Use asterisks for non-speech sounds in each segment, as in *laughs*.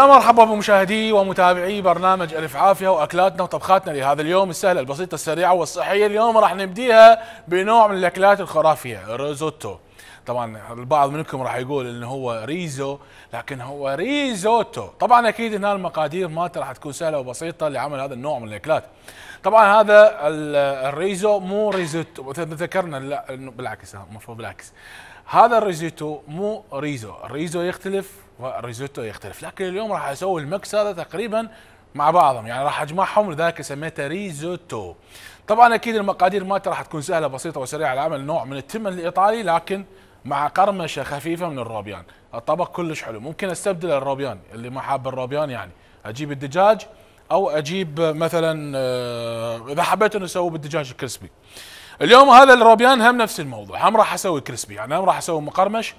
يا مرحبا بمشاهدي ومتابعي برنامج ألف عافية وأكلاتنا وطبخاتنا لهذا اليوم. السهلة البسيطة السريعة والصحية اليوم راح نبديها بنوع من الأكلات الخرافية الريزوتو طبعا البعض منكم راح يقول إنه هو ريزو لكن هو ريزوتو طبعا أكيد هنا المقادير مالته راح تكون سهلة وبسيطة لعمل هذا النوع من الأكلات. طبعا هذا الريزو مو ريزوتو مثل ذكرنا لا بالعكس المفروض بالعكس. هذا الريزوتو مو ريزو. الريزو يختلف والريزوتو يختلف. لكن اليوم راح أسوي ال mix هذا تقريبا مع بعضهم. يعني راح أجمعهم لذلك سميته ريزوتو. طبعا أكيد المقادير مالته راح تكون سهلة بسيطة وسريعة لعمل نوع من التمن الإيطالي لكن مع قرمشة خفيفة من الروبيان. الطبق كلش حلو. ممكن أستبدل الروبيان اللي ما حاب الروبيان يعني أجيب الدجاج أو أجيب مثلا آه، إذا حبيت إنه أسوي بالدجاج crispy اليوم هذا الروبيان هم نفس الموضوع. هم راح أسوي crispy. يعني هم راح أسوي مقرمش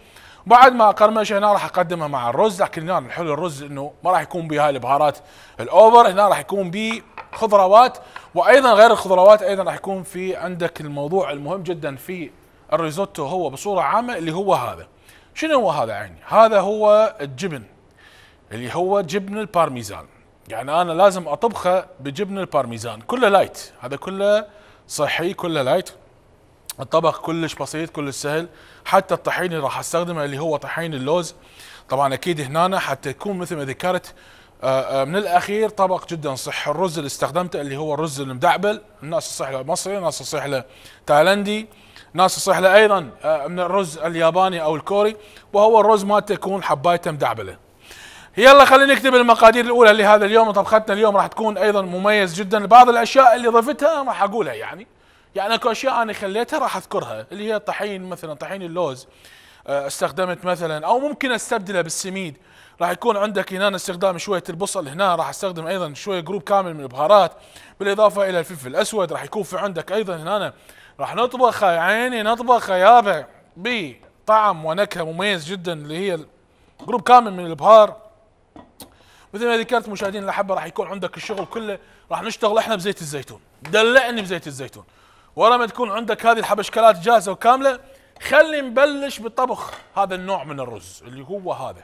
بعد ما اقرمش هنا راح اقدمها مع الرز لكن هنا الحلو الرز إنه ما راح يكون بهاي البهارات ال over هنا راح يكون به خضروات وأيضا غير الخضروات أيضا راح يكون في عندك الموضوع المهم جدا في الريزوتو هو بصورة عامة اللي هو هذا. شنو هو هذا عيني؟ هذا هو الجبن اللي هو جبن البارميزان. يعني أنا لازم أطبخه بجبن البارميزان كله light هذا كله صحي كله light. الطبخ كلش بسيط كلش سهل. حتى الطحين اللي راح استخدمه اللي هو طحين اللوز. طبعا أكيد هنا حتى يكون مثل ما ذكرت آه، آه، من الأخير طبق جدا صحي. الرز اللي استخدمته اللي هو الرز المدعبل الناس تصيح له مصري الناس تصيح له تايلندي ناس تصيح له أيضا آه، من الرز الياباني أو الكوري وهو الرز مالته يكون حبايته مدعبلة. يلا خلينا نكتب المقادير الأولى لهذا اليوم. طبختنا اليوم راح تكون أيضا مميز جدا. بعض الأشياء اللي ضفتها راح أقولها يعني. يعني اكو اشياء أنا خليتها راح اذكرها اللي هي طحين مثلا طحين اللوز آه، استخدمت مثلا أو ممكن أستبدله بالسميد. راح يكون عندك هنا استخدام شوية البصل هنا راح أستخدم أيضا شوية group كامل من البهارات بالإضافة إلى الفلفل الأسود راح يكون في عندك أيضا هنا. راح نطبخه يا عيني نطبخه يابا بطعم ونكهة مميز جدا اللي هي group كامل من البهار. مثل ما ذكرت مشاهدينا الاحبه راح يكون عندك الشغل كله. راح نشتغل إحنا بزيت الزيتون. دلعني بزيت الزيتون. ورا ما تكون عندك هذه الحبشكلات جاهزة وكاملة خلي نبلش بالطبخ. هذا النوع من الرز اللي هو هذا.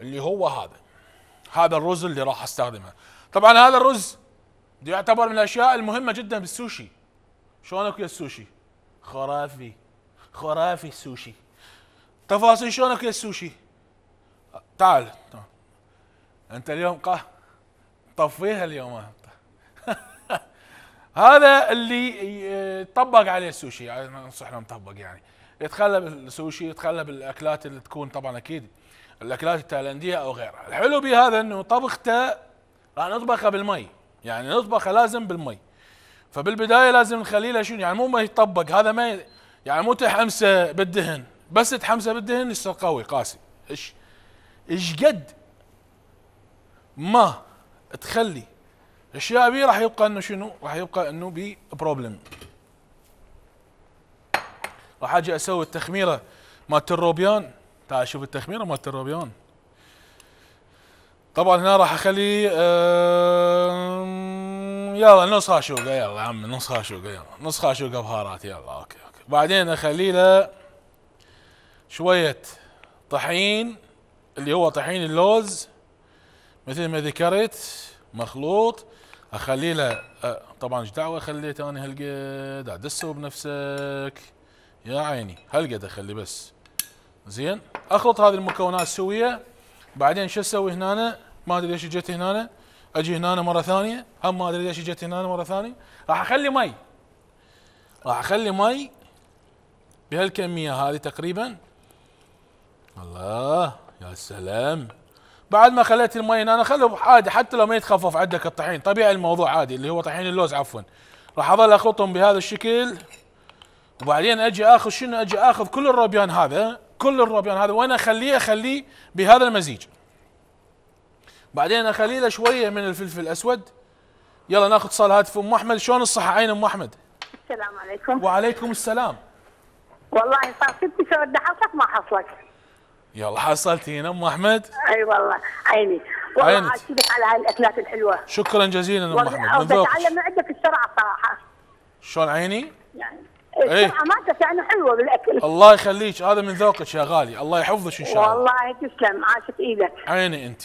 اللي هو هذا. هذا الرز اللي راح أستخدمه. طبعا هذا الرز يعتبر من الأشياء المهمة جدا بالسوشي. شلونك يا السوشي؟ خرافي. خرافي السوشي. تفاصيل شلونك يا السوشي؟ تعال. تعال انت اليوم قه طفيها اليوم. هذا اللي يطبق عليه السوشي. يعني نصح له مطبق يعني. يتخلى بالسوشي يتخلى بالأكلات اللي تكون طبعا أكيد الأكلات التايلاندية أو غيرها. الحلو بهذا إنه طبخته راح نطبخه بالمي. يعني نطبخه لازم بالمي. فبالبداية لازم نخليه له شنو؟ يعني مو ما يطبق هذا ما يعني مو تحمسه بالدهن. بس تحمسه بالدهن يصير قوي قاسي. إيش؟ إيش قد ما تخلي اشياء بي راح يبقى إنه شنو؟ راح يبقى إنه بي problem راح أجي أسوي التخميرة مالت الروبيان. تعال شوف التخميرة مالت الروبيان. طبعا هنا راح أخلي يلا نص خاشوقه يلا عم نص خاشوقه يلا. نص خاشوقه بهارات يلا OK OK. بعدين أخلي له شوية طحين اللي هو طحين اللوز مثل ما ذكرت مخلوط. اخلي له أه طبعا إيش دعوة خليت أنا هالقد ادسه بنفسك. يا عيني هالقد اخلي بس. زين أخلط هذه المكونات سوية. بعدين شو أسوي هنا ما أدري ليش جيت هنا أجي هنا مرة ثانية. هم ما أدري ليش جيت هنا مرة ثانية. راح أخلي مي. راح أخلي مي بهالكمية هذه تقريبا. الله يا سلام. بعد ما خليت المي أنا خله عادي حتى لو ما يتخفف عندك الطحين. طبيعي الموضوع عادي اللي هو طحين اللوز عفوا. راح أظل أخلطهم بهذا الشكل. وبعدين أجي آخذ شنو؟ أجي آخذ كل الروبيان هذا كل الروبيان هذا وأنا أخليه أخليه بهذا المزيج. بعدين اخلي له شوية من الفلفل الأسود. يلا ناخذ اتصال هاتف أم أحمد. شلون الصحة؟ عين أم أحمد؟ السلام عليكم. وعليكم السلام. والله صار ست شهور دحصك ما حصلك. يلا حصلتي ام أحمد؟ أي والله عيني. والله عاشقك على هاي الأكلات الحلوة. شكرا جزيلا ام أحمد من ذوقك. بتعلم من عندك السرعه صراحة. شلون عيني؟ يعني إيه. السرعه مالتك يعني حلوة بالأكل. الله يخليك هذا من ذوقك يا غالي الله يحفظك إن شاء الله. والله تسلم عاشت إيدك. عيني أنت.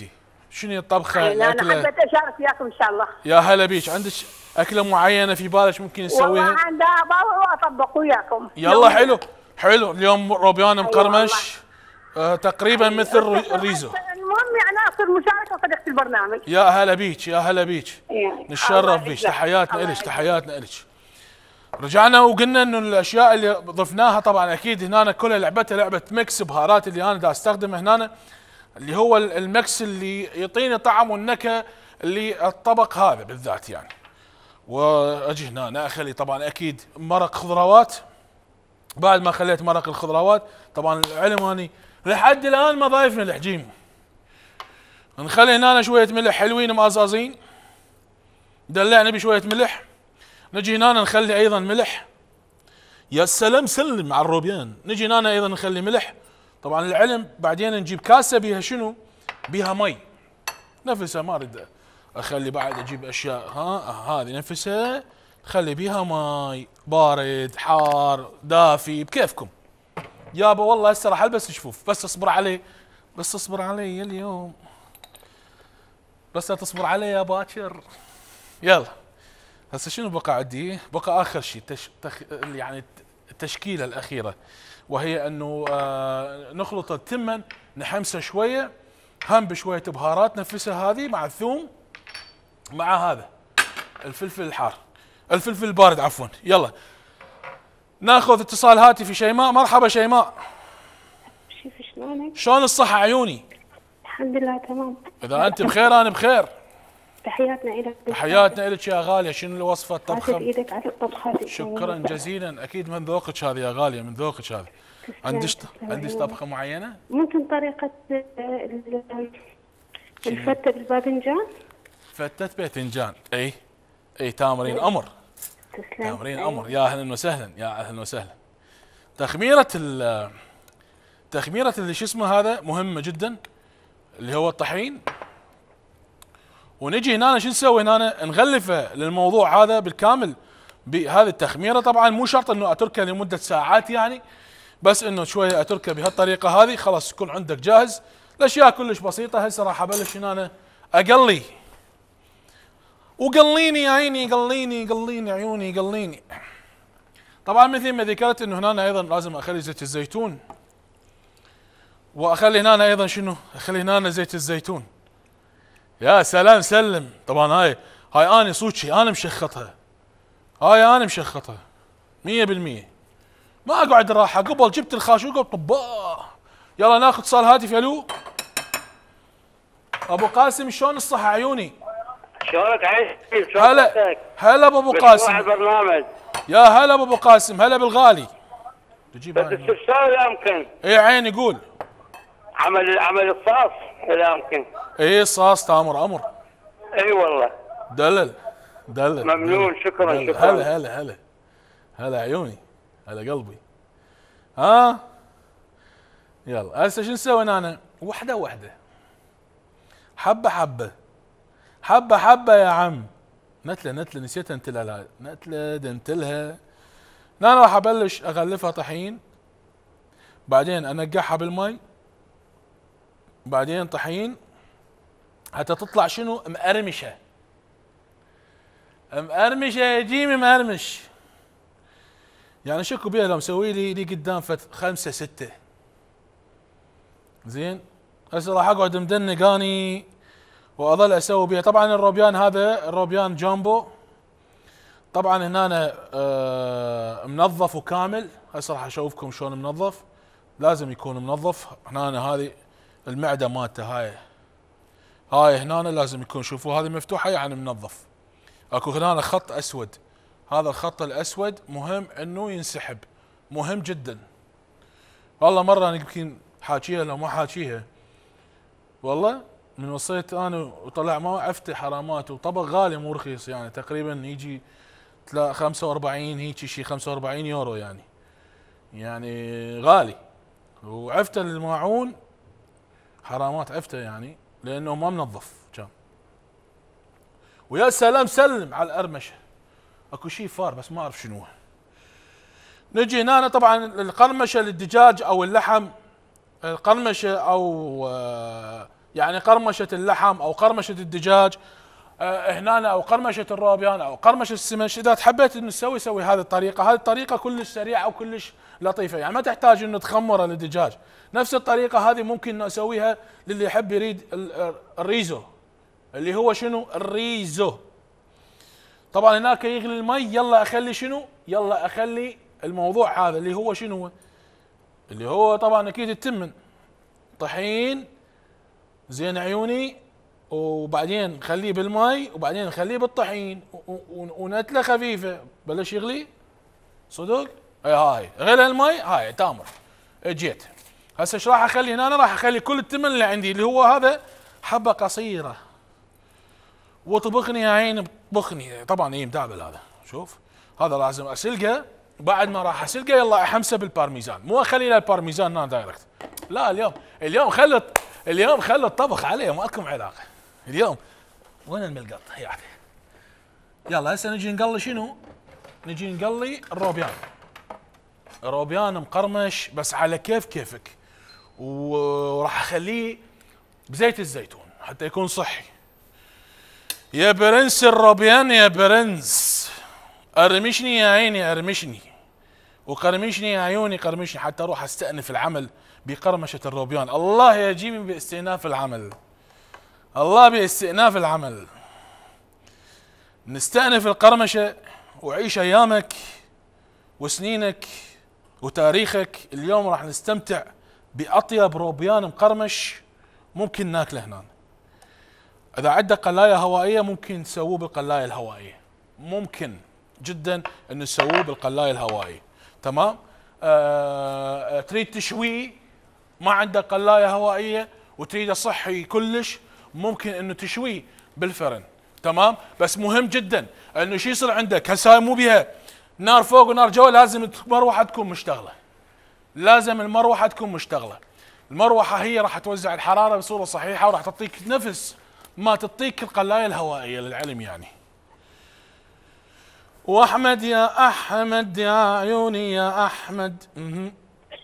شنو الطبخة؟ أنا حبيت أشارك وياكم إن شاء الله. يا هلا بيك. عندك أكلة معينة في بالك ممكن نسويها والله عندها واطبق وياكم. يلا حلو حلو. اليوم روبيان مقرمش. آه تقريبا مثل الريزو المهم يعني اصير مشاركة صديقه البرنامج. يا هلا بيك يا هلا بيك. يعني نتشرف بيك. تحياتنا يعزك. تحياتنا الك رجعنا وقلنا إنه الأشياء اللي ضفناها طبعا أكيد هنا كلها لعبتها لعبة mix بهارات اللي أنا دا أستخدمه هنا اللي هو ال- ال mix اللي يعطيني طعم والنكهة اللي الطبق هذا بالذات يعني. وأجي هنا أخلي طبعا أكيد مرق خضروات. بعد ما خليت مرق الخضروات طبعا العلم أني لحد الآن ما ضايف ملح نجي نخلي هنا شوية ملح حلوين مقزازين دلعنا بشويه ملح. نجي هنا نخلي أيضا ملح. يا سلام سلم على الروبيان. نجي هنا أيضا نخلي ملح. طبعا العلم بعدين نجيب كاسة بيها شنو؟ بيها مي. نفسها ما أريد أخلي بعد أجيب أشياء. ها؟ هذه نفسها خلي بيها ماي بارد حار دافي. بكيفكم. يابا والله هسه راح ألبس جفوف. بس اصبر عليه بس اصبر علي اليوم. بس لا تصبر علي يا باكر يلا. هسه شنو بقى عندي؟ بقى آخر شيء تش... تخ... يعني التشكيلة الأخيرة. وهي إنه آه نخلط التمن نحمسه شوية هم بشوية بهارات نفسها هذه مع الثوم مع هذا الفلفل الحار. الفلفل البارد عفوا. يلا. ناخذ اتصال هاتفي شيماء. مرحبا شيماء. شوف شلونك؟ شلون الصحة عيوني؟ الحمد لله تمام. إذا أنت بخير أنا بخير. تحياتنا لك تحياتنا لك يا غالية. شنو الوصفه عاشت الطبخه إيدك على الطبخات شكرا جزيلا. أكيد من ذوقك هذه يا غالية من ذوقك هذه. عندك عندك عيونك. طبخة معينة؟ ممكن طريقة آه، ال- الفتة بالباذنجان؟ فتت باذنجان. أي أي تامرين أمر. تسلم. تامرين أيوة. أمر. يا أهلا وسهلا يا أهلا وسهلا. تخميرة ال تخميرة اللي شو اسمه هذا مهمة جدا اللي هو الطحين. ونجي هنا شو نسوي هنا؟ نغلفه للموضوع هذا بالكامل بهذه التخميرة. طبعا مو شرط إنه اتركه لمدة ساعات يعني بس إنه شوية اتركه بهالطريقة هذه. خلاص يكون عندك جاهز. الأشياء كلش بسيطة. هسه راح أبلش هنا أقلي. وقليني يا عيني قليني قليني عيوني قليني. طبعا مثل ما ذكرت إنه هنا أيضا لازم أخلي زيت الزيتون. وأخلي هنا أيضا شنو؟ أخلي هنا زيت الزيتون. يا سلام سلم. طبعا هاي هاي اني صوتشي أنا مشخطها. هاي أنا مشخطها. مية بالمية. ما أقعد راحة. قبل جبت الخاشوقة طباه يلا ناخذ اتصال هاتف ألو أبو قاسم شلون الصحة عيوني؟ شلونك عايش؟ هلا هلا بابو قاسم. البرنامج. يا هلا بابو قاسم هلا بالغالي. تجيب بس. استفسار لا يمكن إيه عيني قول. عمل عمل الصاص لا يمكن إيه صاص تامر أمر إي والله. دلل دلل. ممنون دلل. شكرا دلل. شكرا. هلا هلا هلا. هلا عيوني هلا قلبي. ها؟ يلا هسه شو نسوي أنا؟ وحدة وحدة. حبة حبة. حبة حبة يا عم. نتلة نتلة نسيت انتلها لا نتلة دنتلها أنا راح أبلش أغلفها طحين. بعدين أنقعها بالمي. بعدين طحين. حتى تطلع شنو؟ مقرمشة. مقرمشة يا جيمي مقرمش. يعني شكو بيها لو مسوي لي لي قدام فت خمسة ستة. زين؟ هسه راح أقعد مدنق اني وأظل أسوي بيها. طبعا الروبيان هذا الروبيان جامبو طبعا هنا أنا آه منظف وكامل هسه راح أشوفكم شلون منظف. لازم يكون منظف. هنا أنا هذه المعدة مالته هاي. هاي هنا لازم يكون. شوفوا هذه مفتوحة يعني منظف. أكو هنا خط أسود. هذا الخط الأسود مهم إنه ينسحب. مهم جدا. والله مرة أنا يمكن حاكيها لو ما حاكيها. والله من وصيت أنا وطلع ما عفته حرامات وطبق غالي مو رخيص يعني تقريبا يجي تلا 45 هيك شيء 45 يورو يعني. يعني غالي. وعفته الماعون حرامات عفته يعني لأنه ما منظف كان. ويا سلام سلم على الأرمشة. أكو شيء فار بس ما أعرف شنو. نجي هنا طبعا القرمشة للدجاج أو اللحم. القرمشة أو آه، يعني قرمشة اللحم أو قرمشة الدجاج آه، هنا أو قرمشة الروبيان أو قرمشة السمش إذا حبيت إنه تسوي سوي هذه الطريقة. هذه الطريقة كلش سريعة وكلش لطيفة يعني ما تحتاج إنه تخمره للدجاج نفس الطريقة هذه ممكن أسويها للي يحب يريد ال- الريزو اللي هو شنو؟ الريزو. طبعا هناك يغلي المي يلا أخلي شنو؟ يلا أخلي الموضوع هذا اللي هو شنو؟ اللي هو طبعا أكيد التمن. طحين زين عيوني وبعدين نخليه بالماء وبعدين نخليه بالطحين ونتلة خفيفة. بلش يغلي؟ صدق؟ اي هاي. غلى الماء هاي تامر. اجيت. هسه إيش راح أخلي هنا؟ أنا راح أخلي كل التمن اللي عندي اللي هو هذا حبة قصيرة. وطبخني يا عيني طبخني طبعا إيه مدعبل هذا. شوف. هذا لازم أسلقه. بعد ما راح أسلقه يلا أحمسه بالبارميزان. مو أخلي له البارميزان هنا direct. لا اليوم اليوم خلت اليوم خلوا الطبخ عليه ما لكم علاقة. اليوم وين الملقط؟ يعني يلا هسه نجي نقلي شنو؟ نجي نقلي الروبيان. روبيان مقرمش بس على كيف كيفك. وراح أخليه بزيت الزيتون حتى يكون صحي. يا برنس الروبيان يا برنس. أرمشني يا عيني أرمشني. وقرمشني يا عيوني قرمشني. حتى أروح أستأنف العمل. بقرمشة الروبيان. الله يجيني باستئناف العمل. الله باستئناف العمل. نستأنف القرمشة وعيش أيامك وسنينك وتاريخك. اليوم راح نستمتع بأطيب روبيان مقرمش ممكن ناكله هنا. إذا عندك قلاية هوائية ممكن تسووه بالقلاية الهوائية. ممكن جدا ان تسووه بالقلاية الهوائية. تمام؟ آه تريد تشويه؟ ما عندك قلاية هوائية وتريده صحي كلش ممكن إنه تشويه بالفرن. تمام؟ بس مهم جدا إنه شو يصير عندك؟ هسه مو بيها. نار فوق ونار جوا لازم المروحة تكون مشتغلة. لازم المروحة تكون مشتغلة. المروحة هي راح توزع الحرارة بصورة صحيحة وراح تعطيك نفس ما تعطيك القلاية الهوائية للعلم يعني. وأحمد يا أحمد يا عيوني يا أحمد. مهم.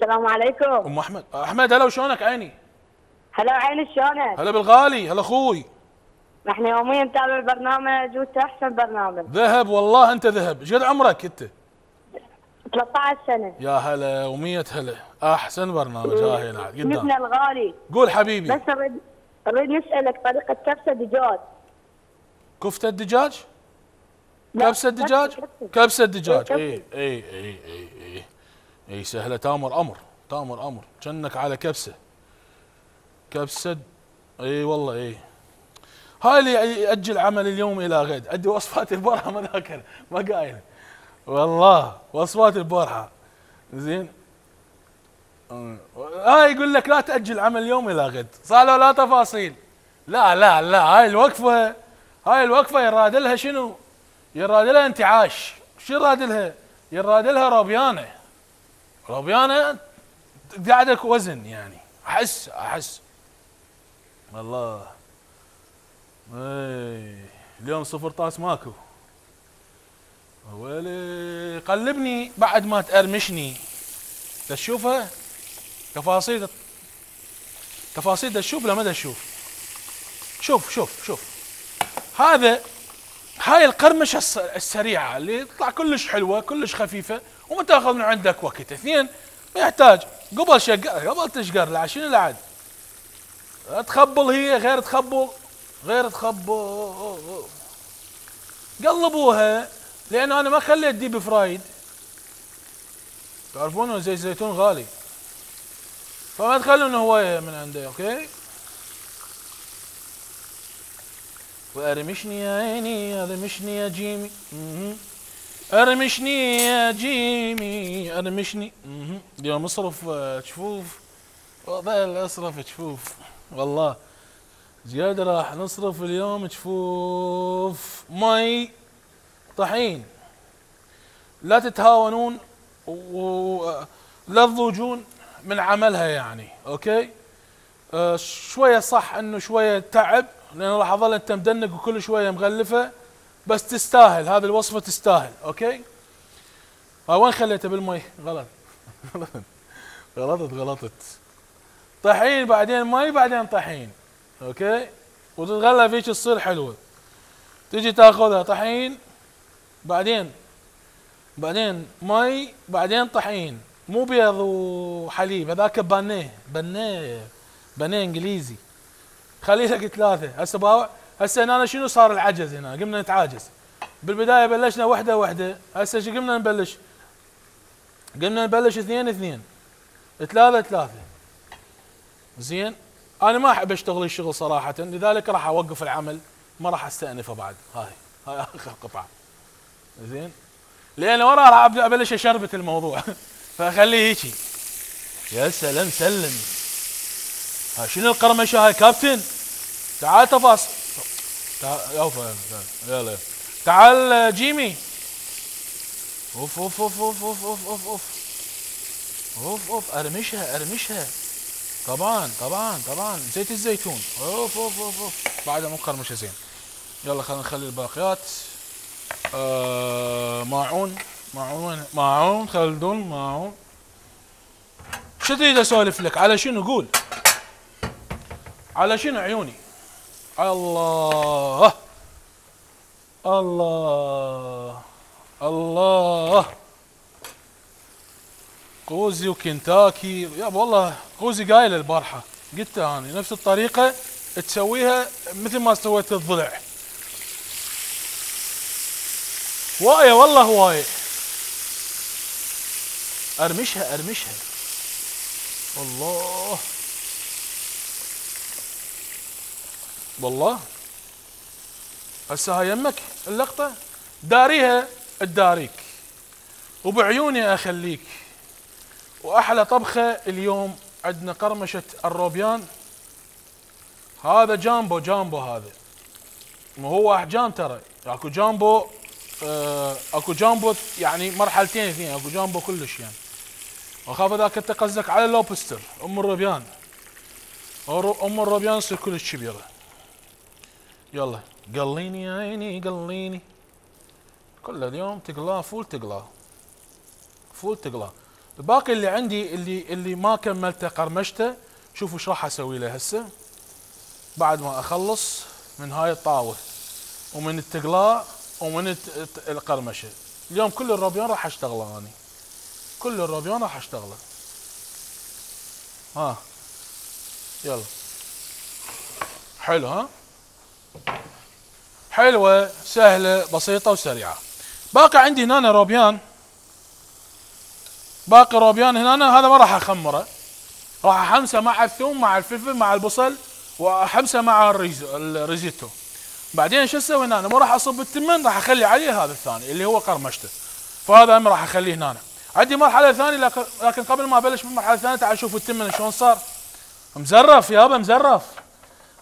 السلام عليكم. أم أحمد. أحمد هلا وشلونك؟ عيني. هلا عيني شلونك؟ هلا بالغالي هلا أخوي. نحن يوميا نتابع البرنامج وانت احسن برنامج. ذهب والله أنت ذهب. إيش قد عمرك أنت؟ 13 سنة. يا هلا ومية هلا. أحسن برنامج ها هنا قدام. مثل الغالي. قول حبيبي. بس نريد نريد نسألك طريقة كبسه دجاج كبسة الدجاج؟ كبسة. كبسة الدجاج؟ إيه، اي اي اي اي اي أي سهلة تأمر أمر تأمر أمر. كأنك على كبسة. كبسة أي والله أي. هاي اللي يأجل عمل اليوم إلى غد. عندي وصفات البارحة ما ذاكر ما قايل. والله وصفات البارحة. زين. هاي يقول لك لا تأجل عمل اليوم إلى غد. صار له لا تفاصيل. لا لا لا هاي الوقفة هاي الوقفة يراد لها شنو؟ يراد لها انتعاش. شو يراد لها؟ يراد لها روبيانة روبيانة قاعدك وزن يعني. أحس أحس. والله. اي اليوم صفر طاس ماكو. ويلي قلبني بعد ما تأرمشني تشوفها تفاصيل تفاصيل تشوف لا ما تشوف. شوف شوف شوف. هذا هاي القرمشة الس- السريعة اللي تطلع كلش حلوة كلش خفيفة وما تأخذ من عندك وقت. اثنين ما يحتاج. قبل شقر قبل تشقر لا شنو العد تخبل هي غير تخبل غير تخبل. قلبوها لأن أنا ما خليت ديب فرايد تعرفون زيت الزيتون غالي. فما تخلون هواية من عنده OK؟ وأرمشني يا عيني أرمشني يا جيمي. أرمشني يا جيمي أرمشني. اليوم اصرف جفوف وظل اصرف جفوف والله. زيادة راح نصرف اليوم جفوف مي. طحين. لا تتهاونون ولا تضوجون من عملها يعني OK؟ آه شوية صح إنه شوية تعب. لأنه راح أظل أنت مدنق وكل شوية مغلفة بس تستاهل هذه الوصفة تستاهل OK؟ ها وين خليته بالمي؟ غلط. غلطت غلطت. طحين بعدين مي بعدين طحين OK؟ وتتغلى فيك تصير حلوة. تجي تاخذها طحين بعدين بعدين مي بعدين طحين. مو بيض وحليب هذاك بانيه بانيه بانيه إنجليزي. خلي لك ثلاثة. هسه باوع هسه هنا شنو صار العجز هنا؟ قمنا نتعاجز. بالبداية بلشنا وحدة وحدة. هسه شو قمنا نبلش؟ قمنا نبلش اثنين اثنين. ثلاثة ثلاثة. زين؟ أنا ما أحب أشتغل الشغل صراحة. لذلك راح أوقف العمل. ما راح أستأنفه بعد. هاي. هاي آخر قطعة. زين؟ لأن ورا راح أبلش أشربت الموضوع. *laughs* فخليه هيجي. يا سلام سلم. ها شنو القرمشه هاي؟ كابتن تعال تفاص. تعال يلا يلا. تعال جيمي. أوف أوف أوف أوف أوف أوف أوف أوف. أوف أوف. أرمشها أرمشها. طبعا طبعا طبعا. زيت الزيتون. أوف أوف أوف أوف. بعدها مو قرمشة زين. يلا خلينا نخلي الباقيات. آه ماعون. ماعون ماعون خلدون ماعون. شو تريد أسولف لك؟ على شنو؟ قول. على شنو عيوني؟ الله. الله. الله. كوزي وكنتاكي. يا والله كوزي قايله البارحة. قلتها أنا. نفس الطريقة تسويها مثل ما سويت الضلع. هوايه والله هوايه أرمشها أرمشها. الله. والله. هسه هاي يمك اللقطة؟ داريها تداريك وبعيوني أخليك. وأحلى طبخة اليوم عندنا قرمشة الروبيان. هذا jumbo jumbo هذا. مو هو احجام ترى. أكو جامبو آه أكو جامبو يعني مرحلتين اثنين أكو جامبو كلش يعني. وأخاف اذا كنت قصدك على اللوبستر أم الروبيان. أم الروبيان تصير كلش كبيرة. يلا. قليني يا عيني قليني. كل اليوم تقلاه full تقلاه. full تقلاه. الباقي اللي عندي اللي اللي ما كملته قرمشته شوفوا إيش راح أسوي له هسه. بعد ما أخلص من هاي الطاوه ومن التقلاء ومن القرمشة. اليوم كل الروبيان راح أشتغله اني كل الروبيان راح أشتغله. ها. يلا. حلو ها؟ حلوة سهلة بسيطة وسريعة. باقي عندي هنا روبيان. باقي روبيان هنا هذا ما راح أخمره. راح أحمسه مع الثوم مع الفلفل مع البصل وأحمسه مع الريزيتو. بعدين شو أسوي هنا؟ مو راح أصب التمن راح أخلي عليه هذا الثاني اللي هو قرمشته. فهذا هم راح أخليه هنا عندي مرحلة ثانية لكن قبل ما أبلش بالمرحلة الثانية تعال شوفوا التمن شلون صار. مزرف يابا مزرف.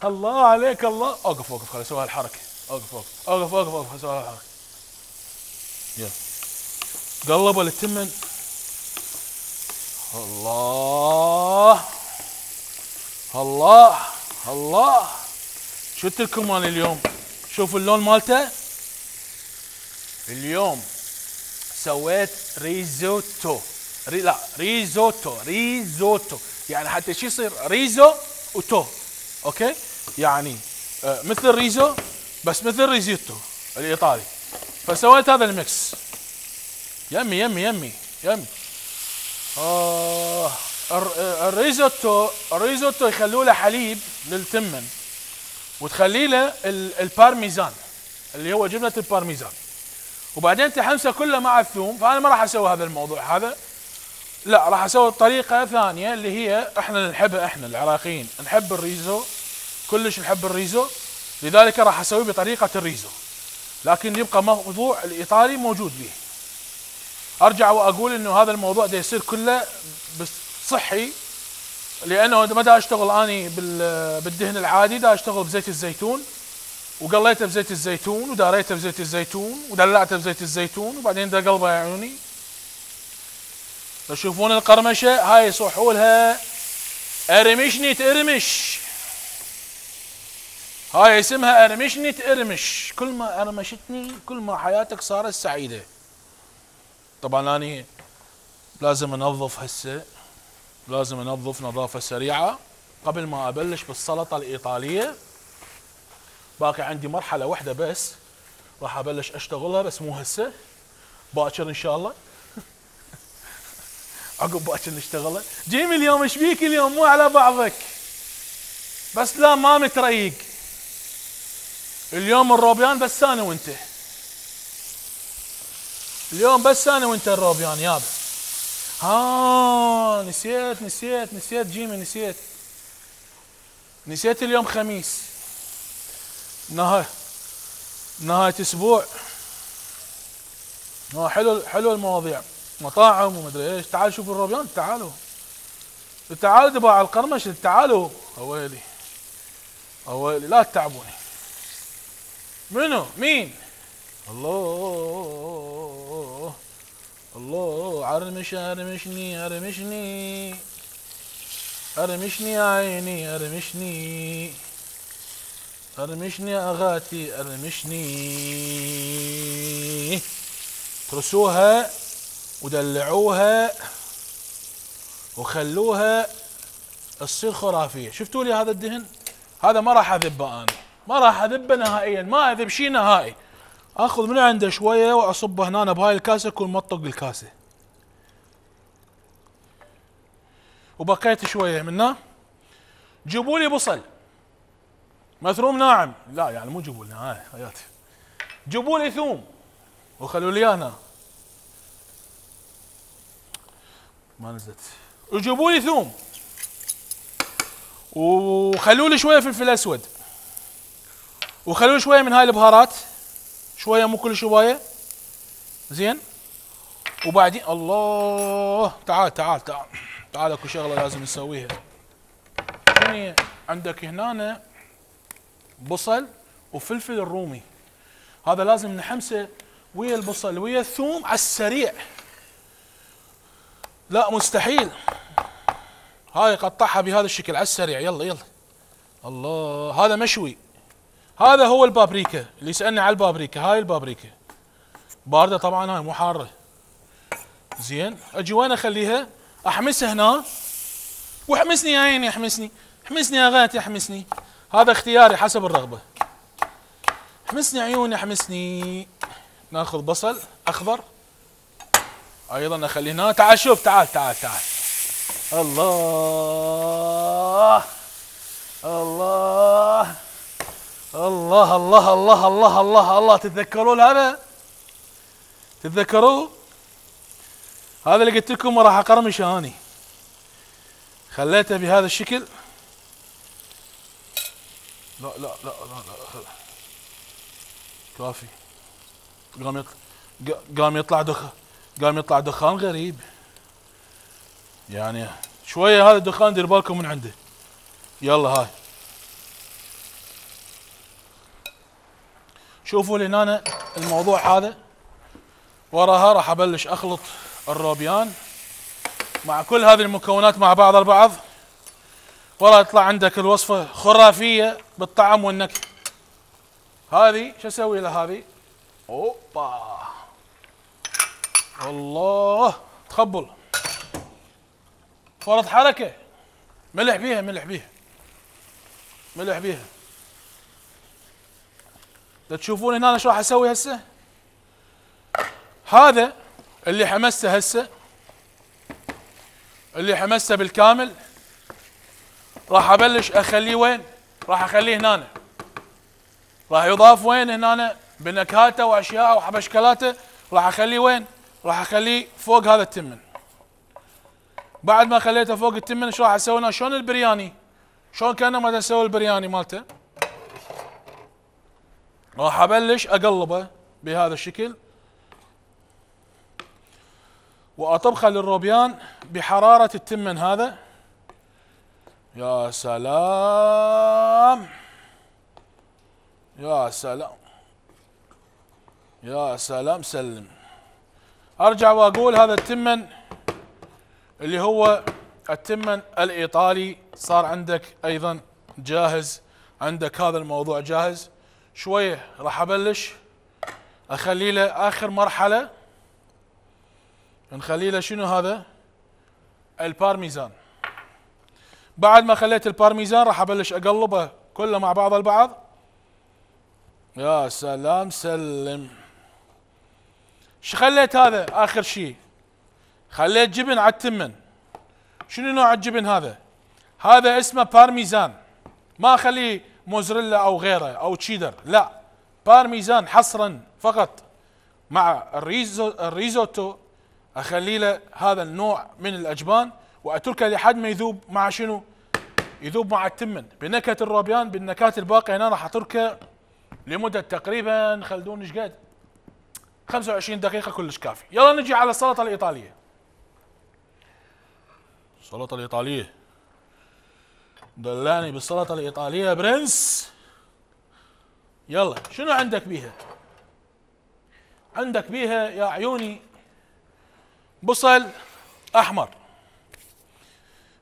الله عليك الله. أوقف أوقف خلاص سوها الحركه أوقف أوقف. أوقف أوقف اقف سوها الحركه يلا. قلب للتمن الله. الله. الله. شو الكمان اليوم؟ شوف اللون مالته. اليوم سويت ريزوتو. ري لا ريزوتو ريزوتو. يعني حتى شو يصير ريزو وتو. Okay؟ يعني آه مثل ريزو بس مثل ريزوتو الإيطالي. فسويت هذا الميكس. yummy yummy yummy yummy. آه الريزوتو الريزوتو يخلوا له حليب للتمن وتخلي له البارميزان اللي هو جبنة البارميزان. وبعدين تحمسه كله مع الثوم فأنا ما راح أسوي هذا الموضوع هذا لا راح أسوي طريقة ثانية اللي هي إحنا نحبها إحنا العراقيين نحب الريزو كلش نحب الريزو لذلك راح اسويه بطريقة الريزو. لكن يبقى موضوع الإيطالي موجود به أرجع وأقول إنه هذا الموضوع ده يصير كله صحي لأنه ما دا أشتغل أني بالدهن العادي دا أشتغل بزيت الزيتون وقليته بزيت الزيتون وداريته بزيت الزيتون ودلعته بزيت الزيتون وبعدين دا قلبه عيوني تشوفون القرمشة؟ هاي يصوحوا لها ارمشني ترمش هاي اسمها ارمشني ترمش كل ما ارمشتني كل ما حياتك صارت سعيدة. طبعا اني لازم أنظف هسه. لازم أنظف نظافة سريعة. قبل ما أبلش بالسلطة الإيطالية. باقي عندي مرحلة واحدة بس. راح أبلش أشتغلها بس مو هسه. باكر إن شاء الله. عقب باكر نشتغلها جيمي اليوم إيش بيك اليوم؟ مو على بعضك. بس لا ما متريق. اليوم الروبيان بس أنا وأنت. اليوم بس أنا وأنت الروبيان يابا ها نسيت نسيت نسيت جيمي نسيت. نسيت اليوم خميس. نهاية نهاية أسبوع. حلو حلو المواضيع. مطاعم ومدري إيش. تعال شوفوا الروبيان تعالوا. تعالوا تباع القرمش تعالوا. أويلي. أويلي لا تتعبوني. منو؟ مين؟ الله. الله. عرمش أرمشني أرمشني. أرمشني يا عيني أرمشني. أرمشني أغاتي أرمشني. ترسوها؟ ودلعوها وخلوها تصير خرافية. شفتوا لي هذا الدهن؟ هذا ما راح اذبه أنا. ما راح أذبه نهائيا ما أذب شيء نهائي. آخذ من عنده شوية وأصبه هنا بهاي الكاسة يكون مطق الكاسة. وبقيت شوية منه. جيبوا لي بصل. مثروم ناعم. لا يعني مو جيبوا لنا هاي حياتي جيبوا لي ثوم. وخلوا لي أنا. ما نزلت. وجيبوا لي ثوم. وخلوا لي شوية فلفل أسود. وخلوا لي شوية من هاي البهارات. شوية مو كل شوية زين. وبعدين الله! تعال تعال تعال. تعال أكو شغلة لازم نسويها. شنو عندك هنا بصل وفلفل الرومي. هذا لازم نحمسه ويا البصل ويا الثوم على السريع. لا مستحيل. هاي قطعها بهذا الشكل على السريع. يلا يلا. الله هذا مشوي. هذا هو البابريكا اللي يسألني على البابريكا. هاي البابريكا. باردة طبعا هاي مو حارة. زين أجي وين أخليها؟ أحمسها هنا. واحمسني يا عيني احمسني. احمسني يا غاتي احمسني. هذا اختياري حسب الرغبة. احمسني عيوني احمسني. ناخذ بصل أخضر. أيضا أخليه. هنا تعال شوف تعال تعال تعال. الله. الله. الله الله الله الله الله الله. تتذكرون هذا تتذكروه هذا اللي قلت لكم راح اقرمش اني خليته بهذا الشكل. لا لا لا لا, لا. كافي. قام يطلع قام يطلع دخان قام يطلع دخان غريب. يعني شوية هذا الدخان دير بالكم من عنده. يلا هاي. شوفوا هنا الموضوع هذا. وراها راح أبلش أخلط الروبيان مع كل هذه المكونات مع بعض البعض. ورا يطلع عندك الوصفة خرافية بالطعم والنكهة. هذه شو أسوي لها هذه أوبا. الله تخبل. فرض حركة. ملح بيها ملح بيها. ملح بيها. تشوفون هنا شو راح أسوي هسه؟ هذا اللي حمسته هسه اللي حمسته بالكامل راح أبلش أخليه وين؟ راح أخليه هنا راح يضاف وين هنا بنكهاته وأشياءه وحبشكلاته راح أخليه وين؟ راح أخليه فوق هذا التمن. بعد ما خليته فوق التمن شو راح أسوي شلون البرياني؟ شلون كان ما أسوي البرياني مالته؟ راح أبلش أقلبه بهذا الشكل. وأطبخه للروبيان بحرارة التمن هذا. يا سلام! يا سلام! يا سلام! سلم. أرجع وأقول هذا التمن اللي هو التمن الإيطالي. صار عندك أيضا جاهز عندك هذا الموضوع جاهز. شوية راح أبلش. أخلي له آخر مرحلة. نخلي له شنو هذا؟ البارميزان. بعد ما خليت البارميزان راح أبلش أقلبه كله مع بعض البعض. يا سلام سلم. شو خليت هذا آخر شيء؟ خليت جبن على التمن. شنو نوع الجبن هذا؟ هذا اسمه بارميزان. ما أخليه موزريلا أو غيره أو تشيدر لا. بارميزان حصرا فقط. مع الريزو الريزوتو أخلي له هذا النوع من الأجبان وأتركه لحد ما يذوب مع شنو؟ يذوب مع التمن. بنكهة الروبيان بالنكهات الباقية هنا راح أتركه لمدة تقريبا خلدون إيش قد 25 دقيقة كلش كافي. يلا نجي على السلطة الإيطالية. السلطة الإيطالية. دلعني بالسلطة الإيطالية يا برنس. يلا شنو عندك بيها؟ عندك بيها يا عيوني بصل أحمر.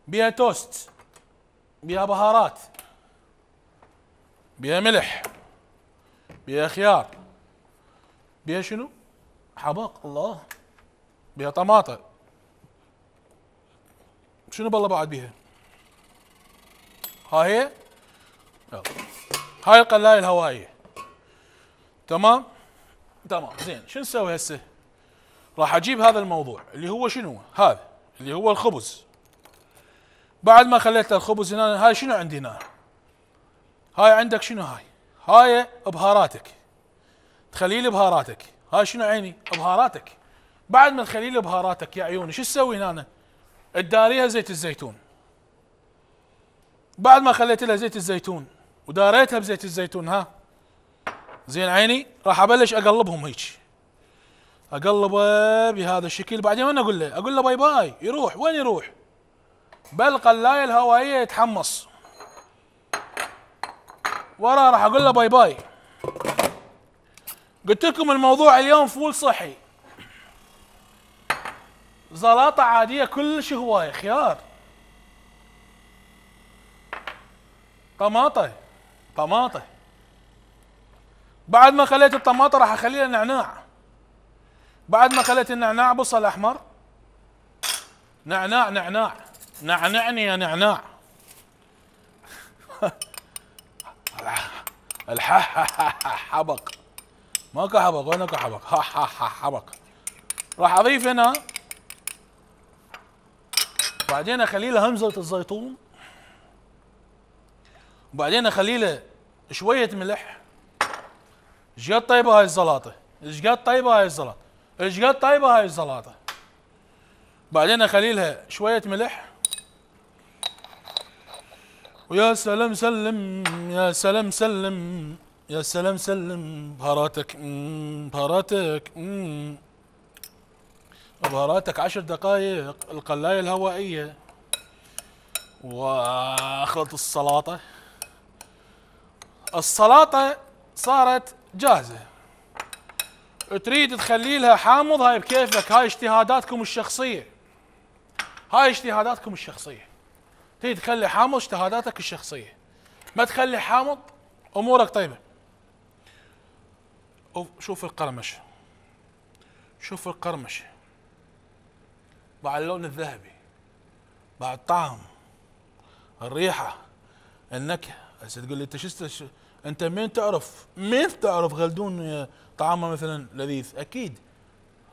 بيها توست. بيها بهارات. بيها ملح. بيها خيار. بيها شنو؟ حبق الله بيها طماطة شنو بالله بعد بيها؟ ها هي؟ يلا. هاي القلاية الهوائية. تمام؟ تمام. زين. شو نسوي هسه؟ راح أجيب هذا الموضوع اللي هو شنو؟ هذا اللي هو الخبز. بعد ما خليت الخبز هنا هاي شنو عندي هنا هاي عندك شنو هاي؟ هاي بهاراتك تخلي لي بهاراتك هاي شنو عيني؟ بهاراتك بعد ما تخلي لي بهاراتك يا عيوني شو تسوي هنا تداريها زيت الزيتون. بعد ما خليت لها زيت الزيتون وداريتها بزيت الزيتون ها؟ زين عيني راح أبلش أقلبهم هيك. أقلبه بهذا الشكل. بعدين وين أقول له؟ أقول له bye bye يروح. وين يروح؟ بالقلايه الهوائية يتحمص. ورا راح أقول له bye bye. قلت لكم الموضوع اليوم full صحي. زلاطة عادية كلش هواية خيار. طماطة طماطة. بعد ما خليت الطماطة راح أخليها نعناع. بعد ما خليت النعناع بصل أحمر. نعناع نعناع. نعنعني يا نعناع. *laughs* الح حبق ماكو حبق وينك حبق ها ها ها حبق راح أضيف هنا. بعدين اخلي له همزة الزيتون. وبعدين اخلي له شوية ملح. إيش قد طيبة هاي الزلاطه إيش قد طيبة هاي الزلاطه إيش قد طيبة هاي الزلاطه بعدين اخلي لها شوية ملح. ويا سلام سلم يا سلام سلم. يا سلام سلم بهاراتك بهاراتك. بهاراتك عشر دقائق القلاية الهوائية. واخلط السلطة السلطة صارت جاهزة. تريد تخلي لها حامض؟ هاي بكيفك. هاي اجتهاداتكم الشخصية. هاي اجتهاداتكم الشخصية. تريد تخلي حامض؟ اجتهاداتك الشخصية. ما تخلي حامض؟ أمورك أوف، شوف القرمشة شوف القرمشة بعد اللون الذهبي بعد الطعم الريحة. النكهة هسه تقول لي أنت شو أنت مين تعرف؟ مين تعرف غلدون طعامه مثلا لذيذ؟ أكيد.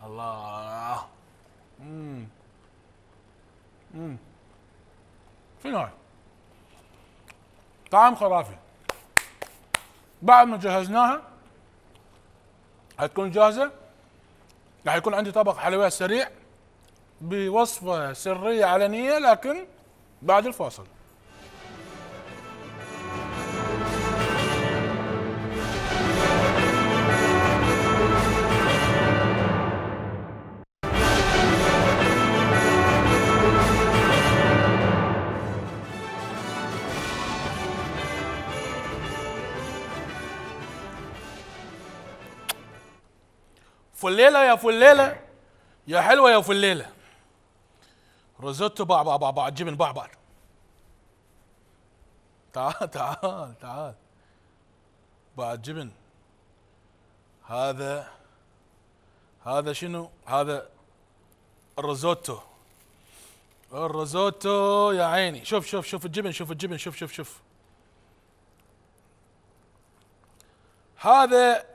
الله. امم امم شنو هاي؟ طعم خرافي. بعد ما جهزناها هتكون جاهزة؟ راح يكون عندي طبق حلويات سريع بوصفة سرية علنية لكن بعد الفاصل. فليلة يا فليلة يا حلوة يا فليلة. روزوتو باع باع جبن باع تعال تعال تعال. بعد جبن هذا هذا شنو؟ هذا الريزوتو الريزوتو يا عيني. شوف شوف شوف الجبن شوف الجبن شوف شوف شوف. هذا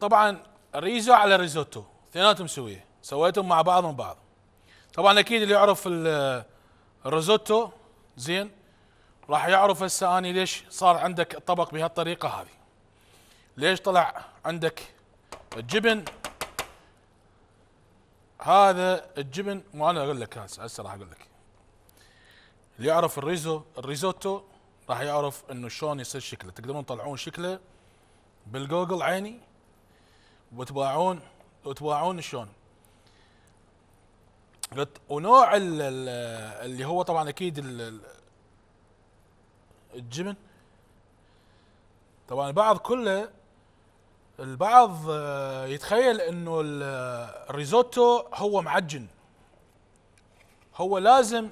طبعا ريزو على ريزوتو اثنيناتهم مسويه سويتهم مع بعضهم بعض. طبعا أكيد اللي يعرف ال- الريزوتو زين راح يعرف هسه أني ليش صار عندك الطبق بهالطريقة هذه. ليش طلع عندك الجبن؟ هذا الجبن مو أنا أقول لك هسه راح أقول لك. اللي يعرف الريزو الريزوتو راح يعرف إنه شلون يصير شكله. تقدرون تطلعون شكله بالجوجل عيني؟ وتباعون وتباعون شلون. ونوع ال- ال- اللي هو طبعا أكيد ال- ال- الجبن. طبعا البعض كله البعض آه، يتخيل إنه ال- الريزوتو هو معجن. هو لازم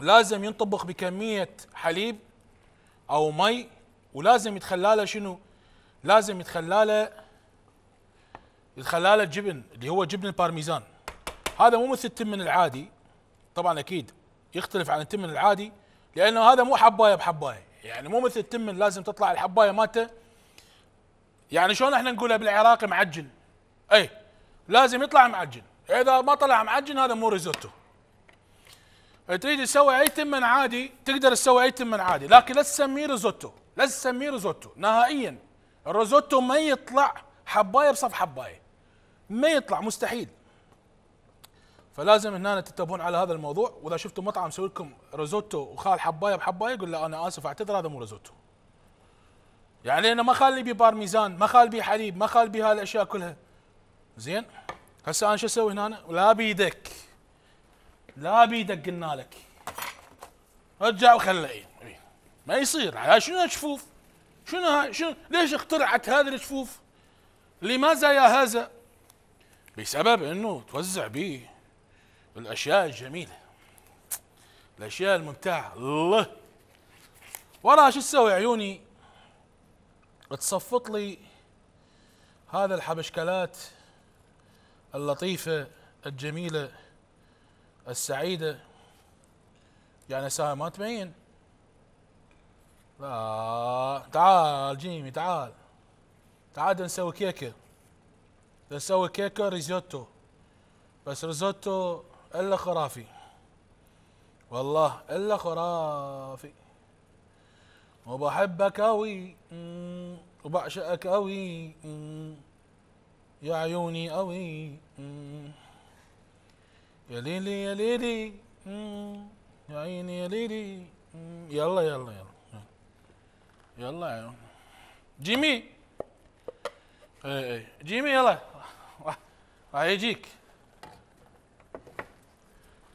لازم ينطبخ بكمية حليب أو مي ولازم يتخلاله شنو؟ لازم يتخلاله يتخلاله جبن اللي هو جبن البارميزان. هذا مو مثل التمن العادي. طبعا أكيد يختلف عن التمن العادي لأنه هذا مو حباية بحباية. يعني مو مثل التمن لازم تطلع الحباية مالته. يعني شلون إحنا نقولها بالعراقي معجن؟ اي لازم يطلع معجن. إذا ما طلع معجن هذا مو ريزوتو تريد تسوي أي تمن عادي تقدر تسوي أي تمن عادي لكن لا تسميه ريزوتو لا تسميه ريزوتو نهائيا الريزوتو ما يطلع حباية بصف حباية. ما يطلع مستحيل. فلازم هنا تنتبهون على هذا الموضوع. وإذا شفتوا مطعم يسوي لكم ريزوتو وخال حباية بحباية قول له أنا آسف أعتذر هذا مو ريزوتو. يعني أنا ما خالي بيه بارميزان ما خال بيه حليب ما خال بيه هالاشياء كلها. زين؟ هسه أنا شو أسوي هنا؟ لا بيدك. لا بيدك قلنا لك. رجع وخله إيه. ما يصير. هاي شنو هالشفوف شنو هاي؟ شنو؟ ليش اخترعت هذه الشفوف؟ لماذا يا هذا بسبب إنه توزع به الأشياء الجميلة. الأشياء الممتعة. الله. ورا شو تسوي عيوني؟ تصفط لي هذا الحبشكلات اللطيفة الجميلة السعيدة. يعني ساعة ما تبين؟ لا. تعال جيمي تعال. تعال نسوي كيكة. بدنا نسوي كيكه ريزوتو بس ريزوتو إلا خرافي. والله إلا خرافي. وبحبك أوي. وبعشقك أوي. يا عيوني أوي. يا ليلي يا ليلي. يا عيني يا ليلي. يلا يلا يلا. يلا يا عيون. جيمي. إيه إيه جيمي يلا راح- يجيك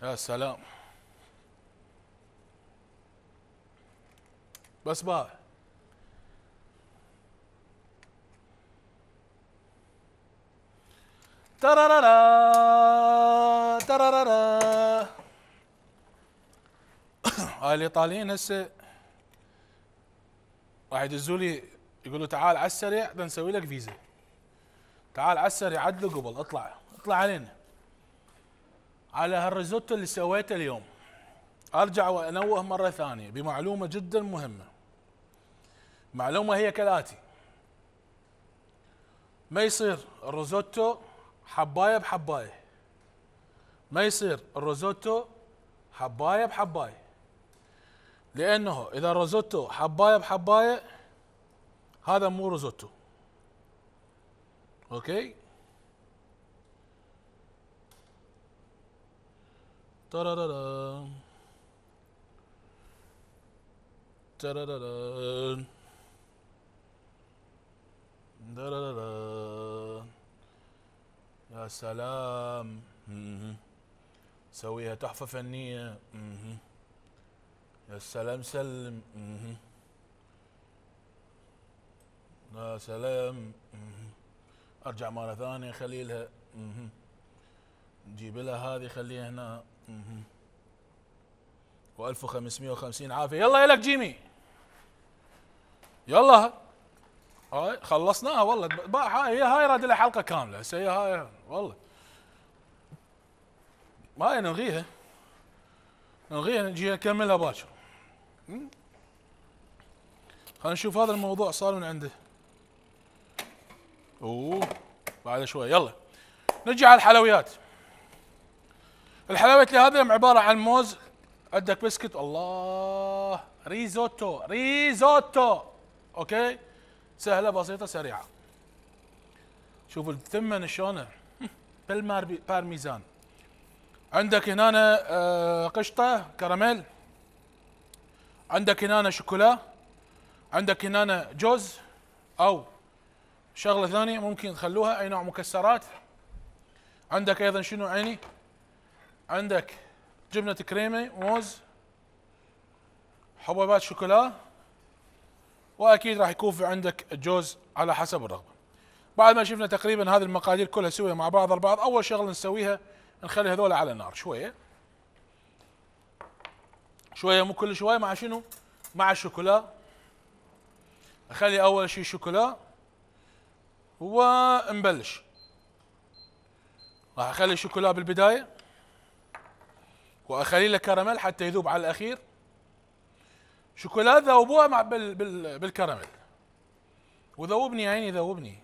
يا سلام بس بقى ترارارا ترارارا هاي الايطاليين هسه راح يدزوا لي يقولوا تعال على السريع بدنا نسوي لك فيزا تعال على السريع قبل اطلع اطلع علينا. على هالريزوتو اللي سويته اليوم. ارجع وانوه مرة ثانية بمعلومة جدا مهمة. معلومة هي كالآتي. ما يصير الريزوتو حباية بحباية. ما يصير الريزوتو حباية بحباية. لأنه إذا الروزوتو حباية بحباية هذا مو روزوتو okay ترارارا ترارارا درارارا. يا سلام. سويها تحفة فنية. يا سلام سلم. يا سلام. أرجع مرة ثانية خلي لها. نجيب لها هذه خليها هنا. مهم. و1550 عافية. يلا يلك جيمي. يلا. هاي خلصناها. والله هاي هي هاي راد لها حلقة كاملة. هسه هي هاي والله. ما نلغيها. نلغيها نجي نكملها باكر. خلينا نشوف هذا الموضوع صار من عنده. أوه بعد شوي. يلا نجي على الحلويات الحلويات هذه عبارة عن موز عندك بسكت الله ريزوتو ريزوتو. okay؟ سهلة بسيطة سريعة. شوف الثمن شلونه. *laughs* بالبارميزان عندك هنا آه، قشطة كراميل. عندك هنا شوكولا. عندك هنا جوز. أو شغلة ثانية ممكن تخلوها أي نوع مكسرات. عندك أيضا شنو عيني؟ عندك جبنة كريمة موز حبوبات شوكولا وأكيد راح يكون في عندك الجوز على حسب الرغبة. بعد ما شفنا تقريبا هذه المقادير كلها سويها مع بعض البعض أول شغلة نسويها نخلي هذول على النار شوية. شوية مو كل شوية مع شنو؟ مع الشوكولا. أخلي أول شيء شوكولا. ونبلش راح أخلي الشوكولا بالبداية وأخلي له كراميل حتى يذوب على الأخير. شوكولا ذوبوها مع بال بال بالكراميل. وذوبني يا عيني ذوبني.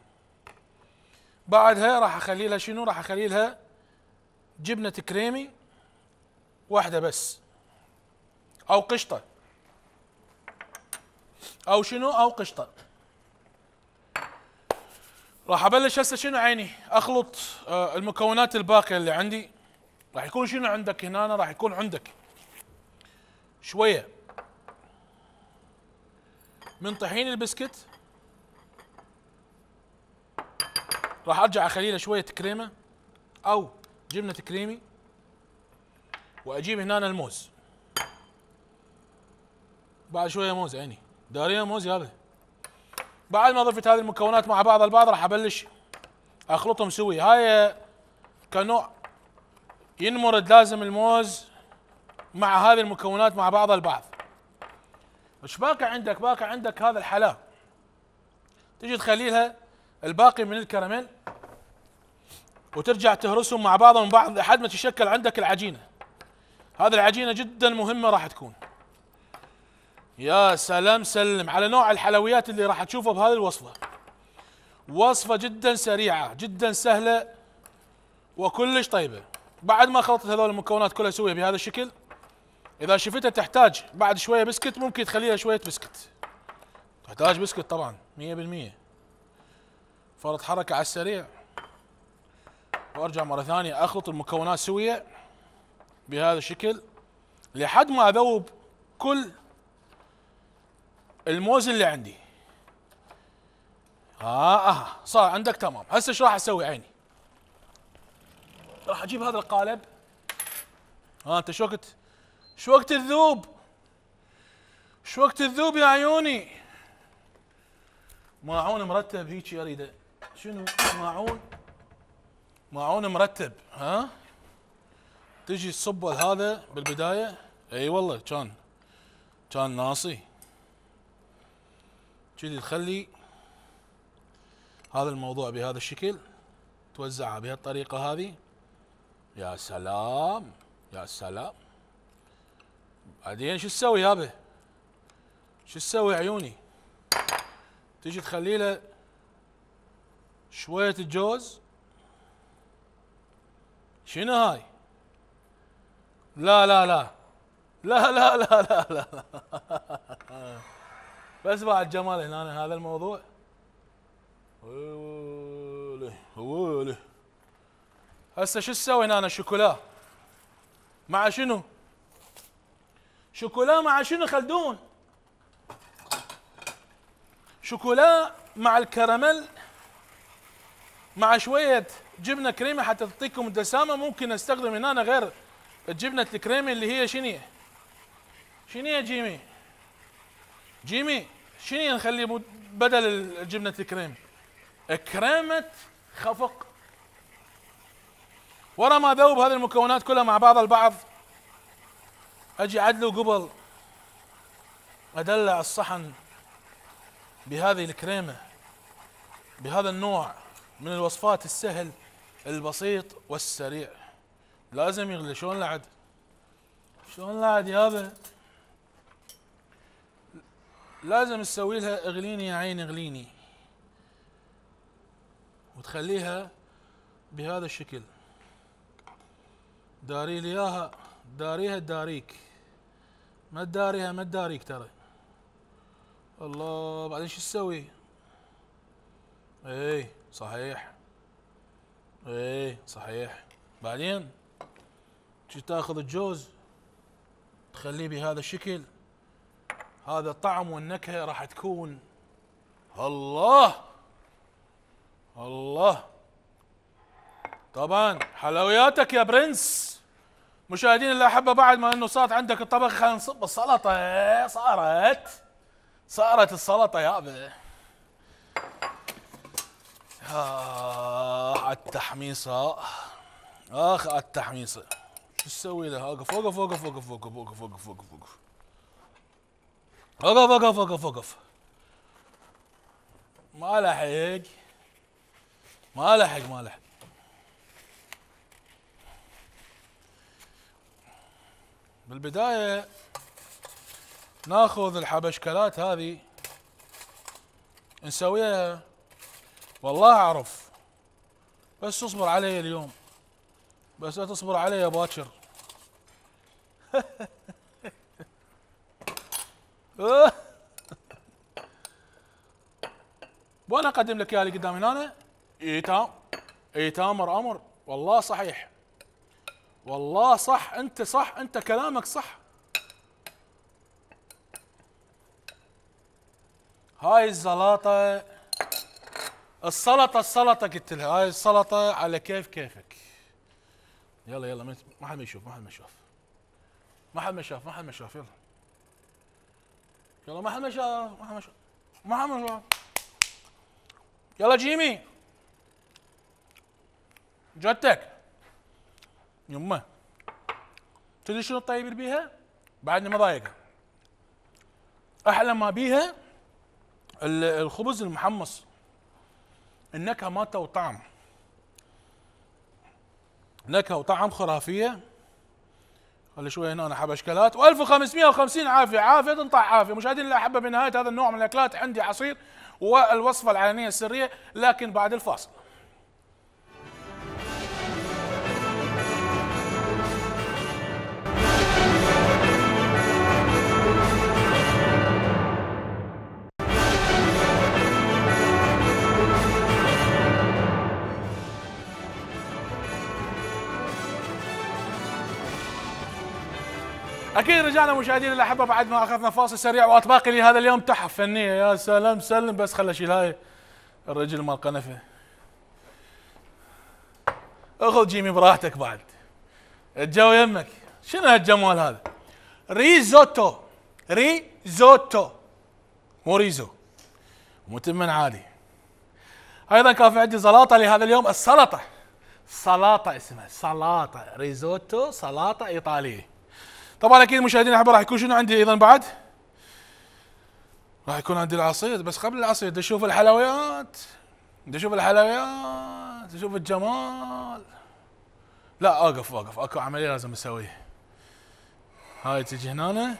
بعدها راح أخلي لها شنو؟ راح أخلي لها جبنة كريمي واحدة بس. أو قشطة. أو شنو؟ أو قشطة. راح أبلش هسه شنو عيني؟ أخلط آه، المكونات الباقية اللي عندي. راح يكون شنو عندك هنا؟ راح يكون عندك شوية من طحين البسكت. راح أرجع اخلي له شوية كريمة أو جبنة كريمي. وأجيب هنا الموز. بعد شوية موز عيني. دارية موز يابا. بعد ما ضفت هذه المكونات مع بعض البعض راح أبلش أخلطهم سوي. هاي كنوع ينمرد لازم الموز مع هذه المكونات مع بعض البعض. إيش باقي عندك باقي عندك هذا الحلا. تجي تخلي لها الباقي من الكراميل وترجع تهرسهم مع بعضهم بعض لحد ما تشكل عندك العجينة. هذه العجينة جدا مهمة راح تكون. يا سلام سلم على نوع الحلويات اللي راح تشوفه بهذه الوصفة. وصفة جدا سريعة جدا سهلة وكلش طيبة. بعد ما خلطت هذول المكونات كلها سويها بهذا الشكل إذا شفتها تحتاج بعد شوية بسكت ممكن تخليها شوية بسكت. تحتاج بسكت طبعا 100% فرض حركة على السريع. وأرجع مرة ثانية أخلط المكونات سوية بهذا الشكل لحد ما أذوب كل الموز اللي عندي. آه آه صار عندك تمام. هسه إيش راح أسوي عيني؟ راح أجيب هذا القالب. ها أنت شو وقت شو وقت الذوب؟ شو وقت الذوب يا عيوني؟ ماعون مرتب هيك اريده شنو؟ ماعون؟ ماعون مرتب ها؟ تجي تصبه هذا بالبداية؟ إي والله كان كان ناصي. كذي تخلي هذا الموضوع بهذا الشكل توزعها بهالطريقة هذه. يا سلام يا سلام. بعدين شو تسوي يابا شو تسوي عيوني؟ تجي تخلي له شوية الجوز. شنو هاي؟ لا لا لا لا. لا لا لا لا, لا. *laughs* بس بعد جمال هنا هذا الموضوع. ويلي ويلي. هسه شو تسوي هنا الشوكولا مع شنو؟ شوكولا مع شنو خلدون؟ شوكولا مع الكراميل مع شوية جبنة كريمة حتى تعطيكم الدسامة. ممكن أستخدم هنا غير الجبنة الكريمة اللي هي شنو يا جيمي؟ جيمي شنو نخلي بدل الجبنة الكريم؟ كريمة خفق. ورا ما ذوب هذه المكونات كلها مع بعض البعض أجي عدله قبل أدلع الصحن بهذه الكريمة بهذا النوع من الوصفات السهل البسيط والسريع. لازم يغلي. شلون لعد شلون لعد يابا لازم تسوي لها اغليني يا عين اغليني. وتخليها بهذا الشكل. داري لي إياها داريها داريك. ما تداريها ما تداريك ترى. الله بعدين شو تسوي؟ اي صحيح. اي صحيح. بعدين تاخذ الجوز؟ تخليه بهذا الشكل. هذا الطعم والنكهة راح تكون الله. الله. طبعا حلوياتك يا برنس. مشاهدين اللي احبه بعد ما إنه صارت عندك الطبخ خلينا نصب السلطة. صارت. صارت السلطة يابا آه على التحميصة. أخ التحميصة. شو تسوي له؟ وقف وقف وقف وقف وقف وقف وقف وقف وقف وقف وقف وقف. ما لحق. ما لحق ما لحق. بالبداية ناخذ الحبشكلات هذه نسويها. والله أعرف. بس اصبر علي اليوم. بس لا تصبر علي باكر. *laughs* *laughs* وأنا اقدم لك اياها اللي قدامي. هنا اي تام اي تامر أمر. والله صحيح. والله صح. أنت صح. أنت كلامك صح. هاي الزلاطة السلطة السلطة قلت لها. هاي السلطة على كيف كيفك. يلا يلا ما حد ما يشوف ما حد ما يشوف. ما حد ما شاف ما حد ما شاف يلا. يلا ما شاف ما شاف ما شاف يلا جيمي. جدك. يمه تدري شنو الطيب اللي بيها؟ بعدني ما ضايقها. أحلى ما بيها ال- الخبز المحمص. النكهه مالته وطعم نكهة وطعم خرافية. خلي شوي هنا أنا حبشكلات و1550 عافية عافية تنطع عافية. مشاهدينا اللي احبه بنهاية هذا النوع من الأكلات عندي عصير والوصفة العلنية السرية لكن بعد الفاصل. أكيد رجعنا مشاهدينا الاحبه بعد ما أخذنا فاصل سريع وأطباقي لي هذا اليوم. تحف فنية. يا سلام سلم. بس خل أشيل هاي الرجل مال قنفة. أخذ جيمي براحتك بعد. الجو يمك. شنو هالجمال هذا؟ ريزوتو. ريزوتو. مو ريزو. مو تمن عادي. أيضا كان في عندي زلاطة لهذا اليوم. السلطة. سلطه اسمها. سلطه ريزوتو سلطه إيطالية. طبعا أكيد مشاهدينا الاحباء راح يكون شنو عندي أيضا بعد؟ راح يكون عندي العصير بس قبل العصير بدي أشوف الحلويات. بدي أشوف الحلويات أشوف الجمال. لا أوقف أوقف. أكو عملية لازم أسويها. هاي تجي هنا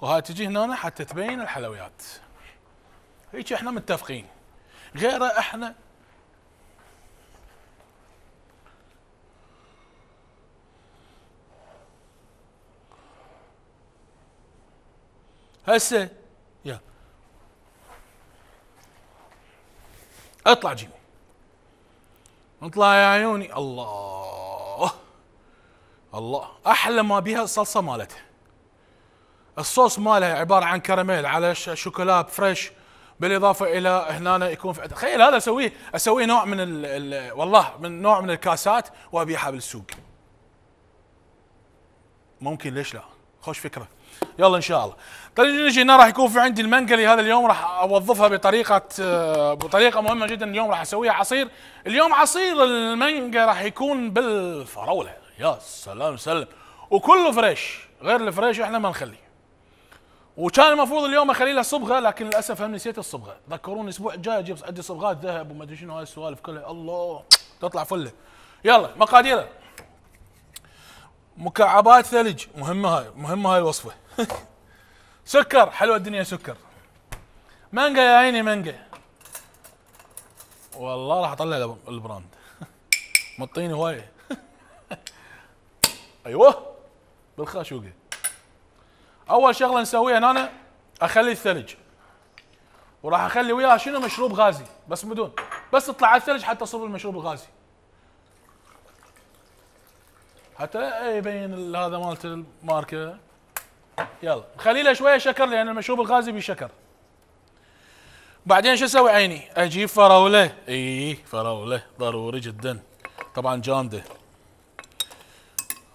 وهاي تجي هنا حتى تبين الحلويات. هيك إحنا متفقين. غيره إحنا هسه يا اطلع جيمي. اطلع يا عيوني. الله. الله. أحلى ما بيها الصلصة مالتها. الصوص مالها عبارة عن كراميل على شوكولا فريش بالإضافة إلى هنا يكون تخيل هذا أسويه أسويه نوع من ال ال والله من نوع من الكاسات وأبيعها بالسوق. ممكن ليش لا؟ خوش فكرة. يلا إن شاء الله. طيب نجي هنا راح يكون في عندي المنقلي هذا اليوم راح أوظفها بطريقة بطريقة مهمة جدا اليوم راح أسويها عصير. اليوم عصير المانجا راح يكون بالفراولة. يا سلام سلم وكله fresh غير ال fresh إحنا ما نخليه. وكان المفروض اليوم اخلي له صبغة لكن للأسف هم نسيت الصبغة. ذكروني الأسبوع الجاي أجيب عندي صبغات ذهب وما أدري شنو هاي السوالف كلها. الله تطلع فلة. يلا مقاديره مكعبات ثلج. مهمة هاي مهمة هاي الوصفة. *laughs* سكر حلوة الدنيا سكر. مانجا يا عيني مانجا. والله راح أطلع ال brand. *laughs* مطيني هوايه *laughs* أيوه بالخاشوقه أول شغلة نسويها هنا أخلي الثلج. وراح أخلي وياها شنو؟ مشروب غازي بس بدون. بس تطلع على الثلج حتى تصب المشروب الغازي. حتى يبين ال- هذا مالت الماركة. يلا. خلي له شوية شكر لأن المشروب الغازي بشكر. بعدين شو أسوي؟ عيني. أجيب فراولة. اي فراولة. ضروري جدا. طبعا جامده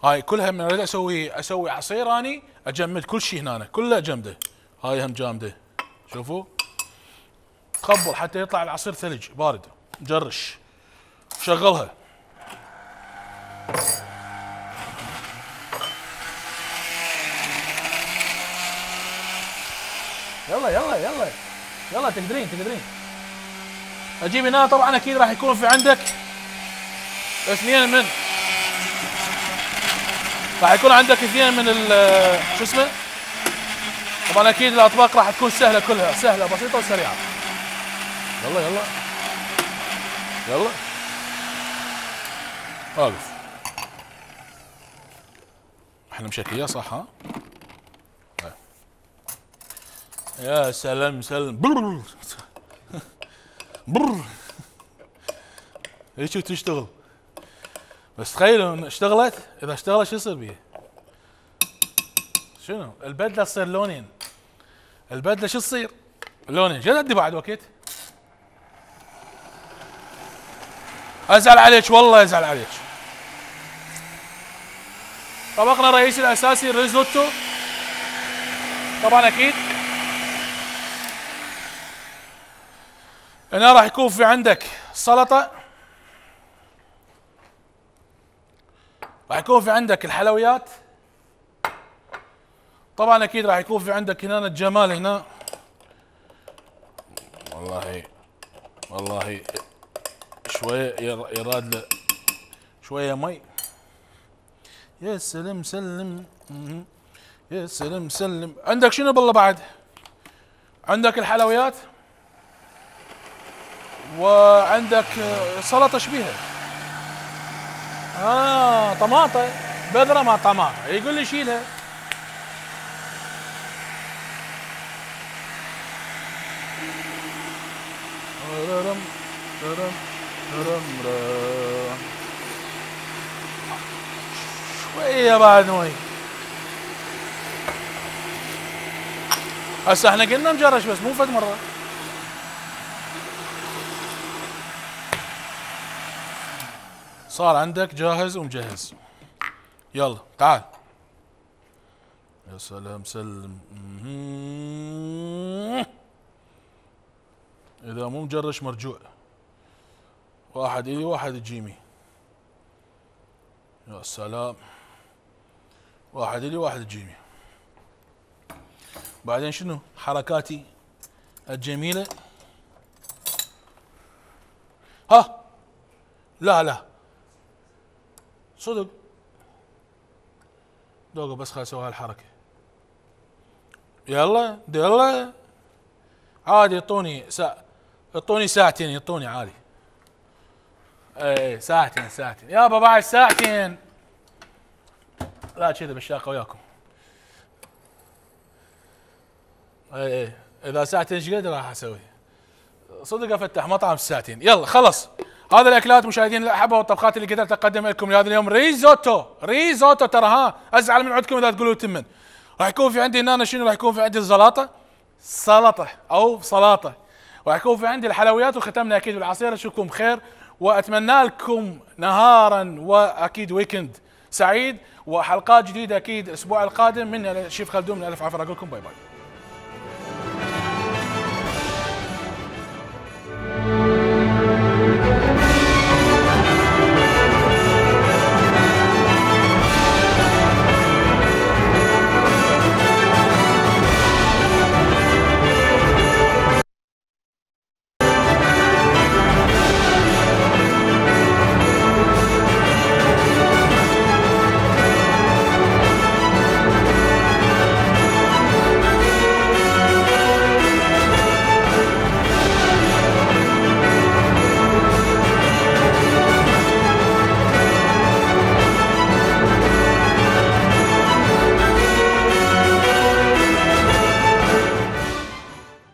هاي كلها من أريد أسوي أسوي عصير أني أجمد كل شيء هنا كلها جامده هاي هم جامدة. شوفوا. خبر حتى يطلع العصير ثلج. بارد. جرش. شغلها. يلا يلا يلا. يلا تقدرين تقدرين. أجيب هنا طبعا أكيد راح يكون في عندك اثنين من راح يكون عندك اثنين من شو اسمه؟ طبعا أكيد الأطباق راح تكون سهلة كلها سهلة بسيطة وسريعة. يلا يلا. يلا. واقف إحنا مشكية صح ها. يا سلام سلام. برر. برر. إيش تشتغل؟ بس تخيلوا ان اشتغلت إذا اشتغلت شو يصير بيها؟ شنو؟ البدلة تصير لونين. البدلة شو تصير؟ لونين. شو ادي بعد وقت؟ أزعل عليك والله أزعل عليك. طبقنا الرئيسي الأساسي الريزوتو. طبعا أكيد. هنا راح يكون في عندك سلطة. راح يكون في عندك الحلويات. طبعا أكيد راح يكون في عندك هنا الجمال هنا. والله والله شوية ير- يراد له شوية مي. يا سلم مهم. يا سلام سلم. عندك شنو بالله بعد؟ عندك الحلويات؟ وعندك سلطه شبيها آه طماطه بذره مع طماطه يقول لي شيلها. شوية بعد مي هسه إحنا قلنا مجرش بس مو فد مرة. صار عندك جاهز ومجهز. يلا تعال. يا سلام سلم. إذا مو مجرش مرجوع. واحد الي واحد تجيمي يا سلام. واحد الي واحد تجيمي بعدين شنو؟ حركاتي الجميلة. ها؟ لا لا. صدق. دوقة بس خل أسوي هالحركة. يلا يلا. عادي يعطوني ساعة يعطوني ساعتين يعطوني عادي. اي ساعتين ساعتين. يابا بعد ساعتين. لا كذا أتشاقى وياكم. اي اي إذا ساعتين إيش قد راح أسوي؟ صدق أفتح مطعم ساعتين. يلا خلص هذا الأكلات مشاهدين الأحبة والطبخات اللي قدرت اقدمها لكم لهذا اليوم. ريزوتو ريزوتو ترى ها. أزعل من عندكم إذا تقولوا تمن. راح يكون في عندي هنا شنو راح يكون في عندي؟ الزلاطة. سلطة. أو سلاطة. راح يكون في عندي الحلويات وختمنا أكيد بالعصير. أشوفكم بخير وأتمنى لكم نهارا وأكيد weekend سعيد وحلقات جديدة أكيد الأسبوع القادم. من الشيف خلدون من ألف عافية أقول لكم bye bye